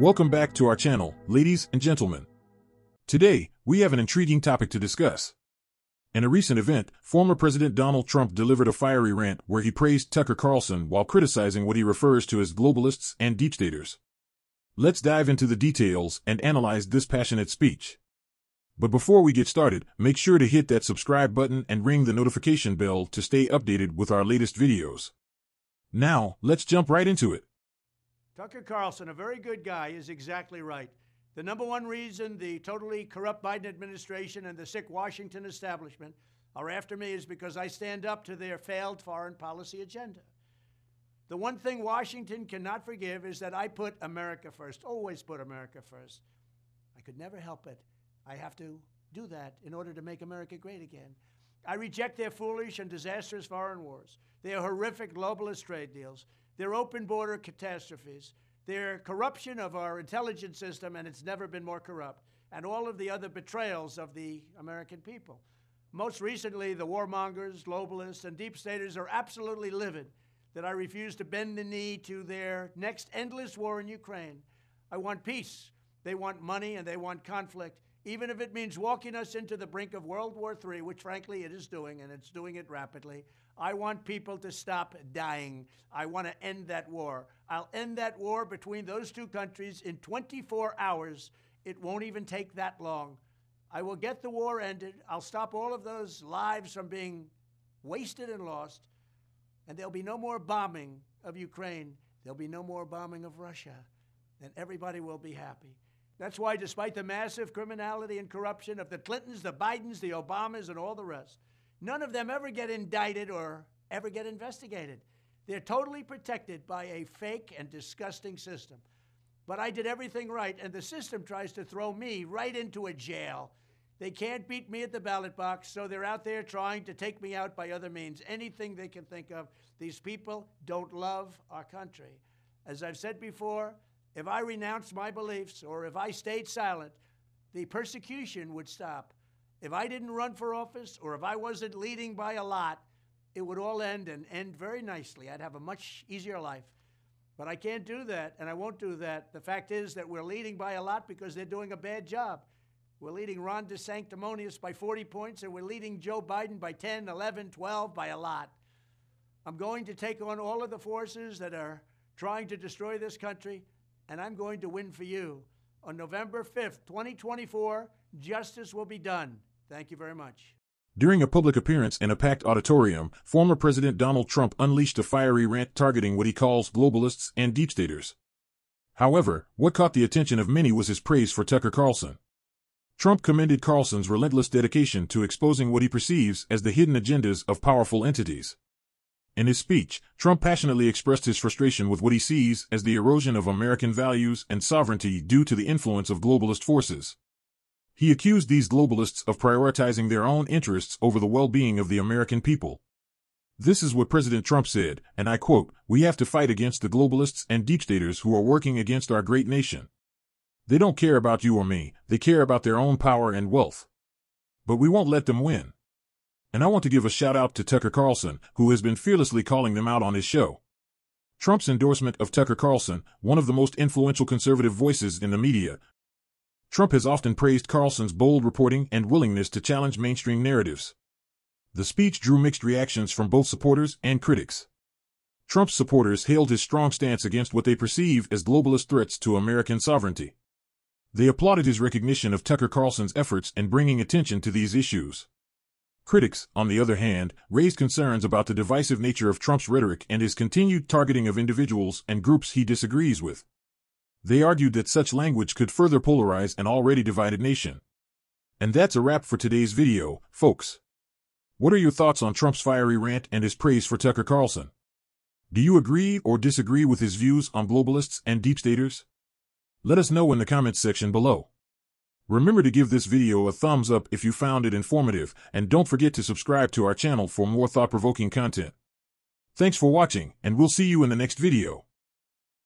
Welcome back to our channel, ladies and gentlemen. Today, we have an intriguing topic to discuss. In a recent event, former President Donald Trump delivered a fiery rant where he praised Tucker Carlson while criticizing what he refers to as globalists and deep staters. Let's dive into the details and analyze this passionate speech. But before we get started, make sure to hit that subscribe button and ring the notification bell to stay updated with our latest videos. Now, let's jump right into it. Tucker Carlson, a very good guy, is exactly right. The number one reason the totally corrupt Biden administration and the sick Washington establishment are after me is because I stand up to their failed foreign policy agenda. The one thing Washington cannot forgive is that I put America first, always put America first. I could never help it. I have to do that in order to make America great again. I reject their foolish and disastrous foreign wars, their horrific globalist trade deals, their open border catastrophes, their corruption of our intelligence system, and it's never been more corrupt, and all of the other betrayals of the American people. Most recently, the warmongers, globalists, and deep staters are absolutely livid that I refuse to bend the knee to their next endless war in Ukraine. I want peace. They want money and they want conflict, even if it means walking us into the brink of World War III, which frankly it is doing, and it's doing it rapidly. I want people to stop dying. I want to end that war. I'll end that war between those two countries in 24 hours. It won't even take that long. I will get the war ended. I'll stop all of those lives from being wasted and lost. And there'll be no more bombing of Ukraine. There'll be no more bombing of Russia. And everybody will be happy. That's why, despite the massive criminality and corruption of the Clintons, the Bidens, the Obamas, and all the rest, None of them ever get indicted or ever get investigated. They're totally protected by a fake and disgusting system. But I did everything right, and the system tries to throw me right into a jail. They can't beat me at the ballot box, so they're out there trying to take me out by other means, anything they can think of. These people don't love our country. As I've said before, if I renounced my beliefs or if I stayed silent, the persecution would stop. If I didn't run for office or if I wasn't leading by a lot, it would all end and end very nicely. I'd have a much easier life. But I can't do that, and I won't do that. The fact is that we're leading by a lot because they're doing a bad job. We're leading Ron DeSanctimonious by 40 points, and we're leading Joe Biden by 10, 11, 12, by a lot. I'm going to take on all of the forces that are trying to destroy this country, and I'm going to win for you. On November 5th, 2024, justice will be done. Thank you very much. During a public appearance in a packed auditorium, former President Donald Trump unleashed a fiery rant targeting what he calls globalists and deep staters. However, what caught the attention of many was his praise for Tucker Carlson. Trump commended Carlson's relentless dedication to exposing what he perceives as the hidden agendas of powerful entities. In his speech, Trump passionately expressed his frustration with what he sees as the erosion of American values and sovereignty due to the influence of globalist forces. He accused these globalists of prioritizing their own interests over the well-being of the American people. This is what President Trump said, and I quote, We have to fight against the globalists and deep staters who are working against our great nation. They don't care about you or me, they care about their own power and wealth. But we won't let them win. And I want to give a shout out to Tucker Carlson, who has been fearlessly calling them out on his show. Trump's endorsement of Tucker Carlson, one of the most influential conservative voices in the media, Trump has often praised Carlson's bold reporting and willingness to challenge mainstream narratives. The speech drew mixed reactions from both supporters and critics. Trump's supporters hailed his strong stance against what they perceive as globalist threats to American sovereignty. They applauded his recognition of Tucker Carlson's efforts in bringing attention to these issues. Critics, on the other hand, raised concerns about the divisive nature of Trump's rhetoric and his continued targeting of individuals and groups he disagrees with. They argued that such language could further polarize an already divided nation. And that's a wrap for today's video, folks. What are your thoughts on Trump's fiery rant and his praise for Tucker Carlson? Do you agree or disagree with his views on globalists and deep staters? Let us know in the comments section below. Remember to give this video a thumbs up if you found it informative, and don't forget to subscribe to our channel for more thought-provoking content. Thanks for watching, and we'll see you in the next video.